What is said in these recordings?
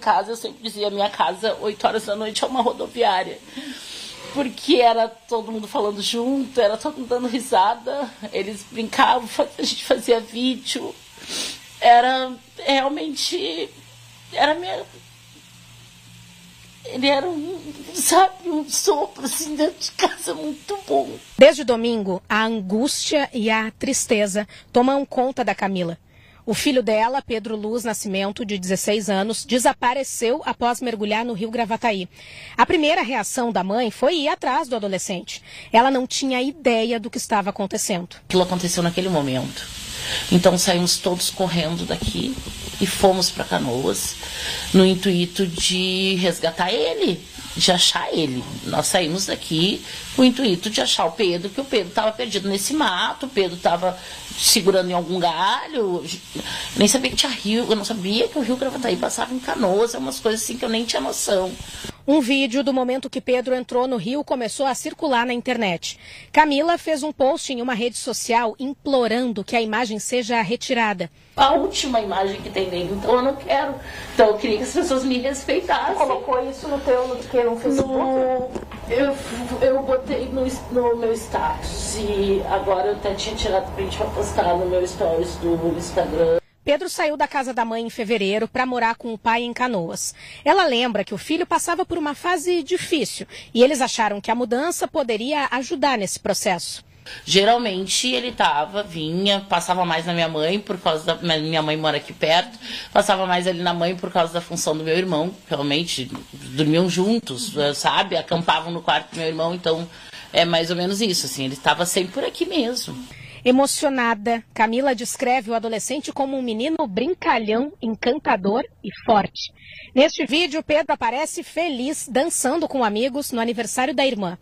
Casa, eu sempre dizia, minha casa, 8 horas da noite, é uma rodoviária. Porque era todo mundo falando junto, era todo mundo dando risada, eles brincavam, a gente fazia vídeo. Era realmente. Era minha. Ele era um, sabe, um sopro assim dentro de casa muito bom. Desde domingo, a angústia e a tristeza tomam conta da Camila. O filho dela, Pedro Luz Nascimento, de 16 anos, desapareceu após mergulhar no rio Gravataí. A primeira reação da mãe foi ir atrás do adolescente. Ela não tinha ideia do que estava acontecendo. Aquilo aconteceu naquele momento. Então saímos todos correndo daqui e fomos para Canoas no intuito de resgatar ele, de achar ele. Nós saímos daqui com o intuito de achar o Pedro, que o Pedro estava perdido nesse mato, o Pedro estava segurando em algum galho. Nem sabia que tinha rio, eu não sabia que o rio Gravataí passava em Canoas, é umas coisas assim que eu nem tinha noção. Um vídeo do momento que Pedro entrou no rio começou a circular na internet. Camila fez um post em uma rede social implorando que a imagem seja retirada. A última imagem que tem dele, então eu não quero. Então eu queria que as pessoas me respeitassem. Colocou isso no teu, no, que, no Facebook? No, eu, eu botei no, no meu status e agora eu até tinha tirado print para postar no meu stories do Instagram. Pedro saiu da casa da mãe em fevereiro para morar com o pai em Canoas. Ela lembra que o filho passava por uma fase difícil e eles acharam que a mudança poderia ajudar nesse processo. Geralmente ele tava, vinha, passava mais na minha mãe por causa da minha mãe mora aqui perto, passava mais ali na mãe por causa da função do meu irmão, realmente dormiam juntos, sabe? Acampavam no quarto do meu irmão, então é mais ou menos isso, assim, ele estava sempre por aqui mesmo. Emocionada, Camila descreve o adolescente como um menino brincalhão, encantador e forte. Neste vídeo, Pedro aparece feliz dançando com amigos no aniversário da irmã.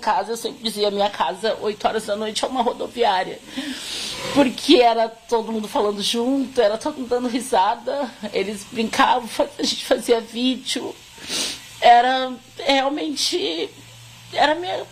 Casa, eu sempre dizia, minha casa, 8 horas da noite, é uma rodoviária. Porque era todo mundo falando junto, era todo mundo dando risada, eles brincavam, a gente fazia vídeo era realmente. Era minha.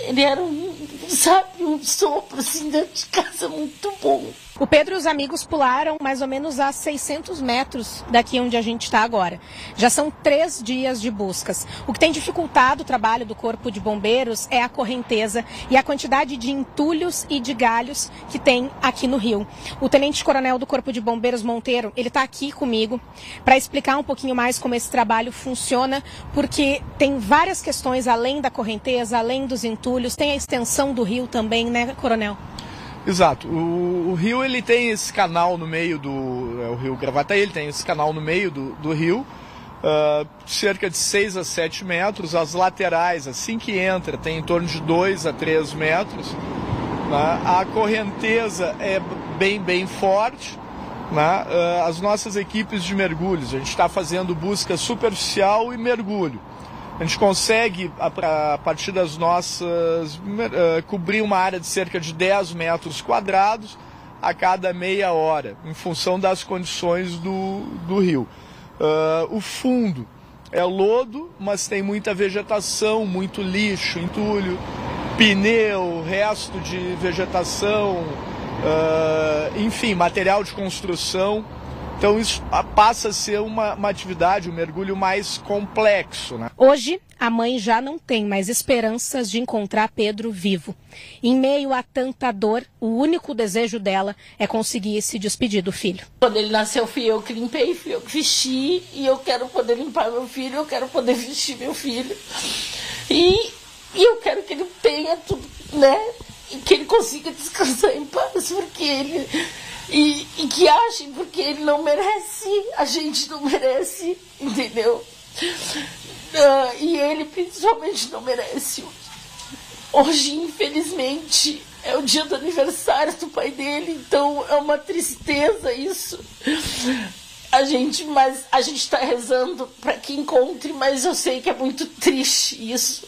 Ele era um, sabe, um sopro assim dentro de casa muito bom. O Pedro e os amigos pularam mais ou menos a 600 metros daqui onde a gente está agora. Já são três dias de buscas. O que tem dificultado o trabalho do Corpo de Bombeiros é a correnteza e a quantidade de entulhos e de galhos que tem aqui no rio. O tenente-coronel do Corpo de Bombeiros Monteiro, ele está aqui comigo para explicar um pouquinho mais como esse trabalho funciona, porque tem várias questões além da correnteza, além dos entulhos, tem a extensão do rio também, né, coronel? Exato. O, o, rio ele tem esse canal no meio do. É, o rio Gravataí, ele tem esse canal no meio do, do rio, uh, cerca de 6 a 7 metros. As laterais, assim que entra, tem em torno de 2 a 3 metros. Né? A correnteza é bem, bem forte. Né? Uh, as nossas equipes de mergulhos, a gente está fazendo busca superficial e mergulho a gente consegue, a, partir das nossas, uh, cobrir uma área de cerca de 10 metros quadrados a cada meia hora, em função das condições do, do rio. Uh, o fundo é lodo, mas tem muita vegetação, muito lixo, entulho, pneu, resto de vegetação, uh, enfim, material de construção. Então isso passa a ser uma, uma atividade, um mergulho mais complexo. Né? Hoje, a mãe já não tem mais esperanças de encontrar Pedro vivo. Em meio a tanta dor, o único desejo dela é conseguir se despedir do filho. Quando ele nasceu, fui eu que limpei, fui eu que vesti, e eu quero poder limpar meu filho, eu quero poder vestir meu filho. E, e eu quero que ele tenha tudo, né? E que ele consiga descansar em paz, porque ele e, e que achem porque ele não merece, a gente não merece, entendeu? Uh, e ele principalmente não merece. Hoje, infelizmente, é o dia do aniversário do pai dele, então é uma tristeza isso. A gente, mas a gente está rezando para que encontre, mas eu sei que é muito triste isso.